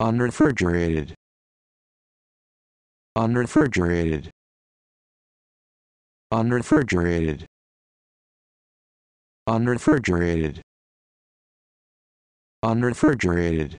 unrefrigerated. Unrefrigerated. Unrefrigerated. Unrefrigerated. Unrefrigerated.